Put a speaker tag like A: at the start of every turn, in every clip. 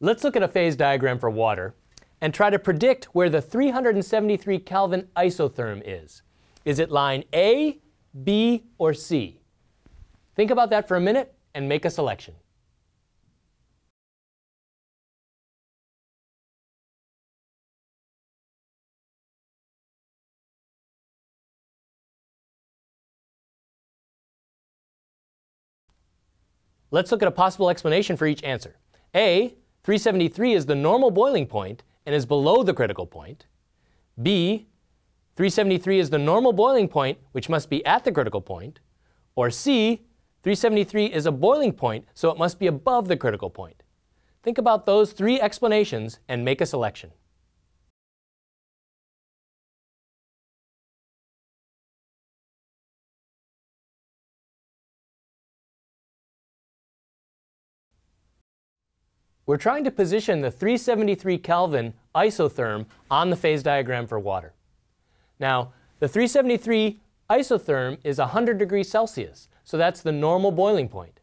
A: Let's look at a phase diagram for water and try to predict where the 373 Kelvin isotherm is. Is it line A, B, or C? Think about that for a minute and make a selection. Let's look at a possible explanation for each answer. A, 373 is the normal boiling point and is below the critical point. B, 373 is the normal boiling point, which must be at the critical point. Or C, 373 is a boiling point, so it must be above the critical point. Think about those three explanations and make a selection. We're trying to position the 373 Kelvin isotherm on the phase diagram for water. Now, the 373 isotherm is 100 degrees Celsius, so that's the normal boiling point.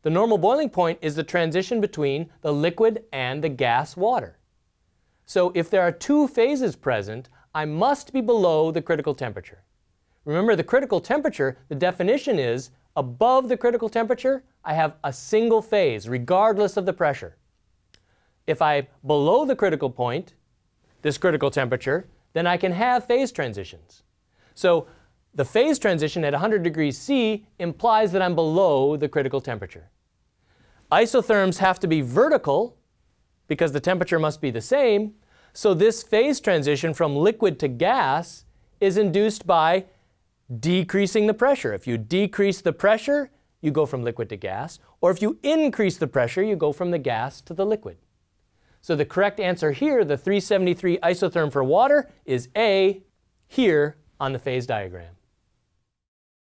A: The normal boiling point is the transition between the liquid and the gas water. So if there are two phases present, I must be below the critical temperature. Remember, the critical temperature, the definition is above the critical temperature, I have a single phase, regardless of the pressure. If I'm below the critical point, this critical temperature, then I can have phase transitions. So the phase transition at 100 degrees C implies that I'm below the critical temperature. Isotherms have to be vertical because the temperature must be the same. So this phase transition from liquid to gas is induced by decreasing the pressure. If you decrease the pressure, you go from liquid to gas. Or if you increase the pressure, you go from the gas to the liquid. So the correct answer here, the 373 isotherm for water, is A here on the phase diagram.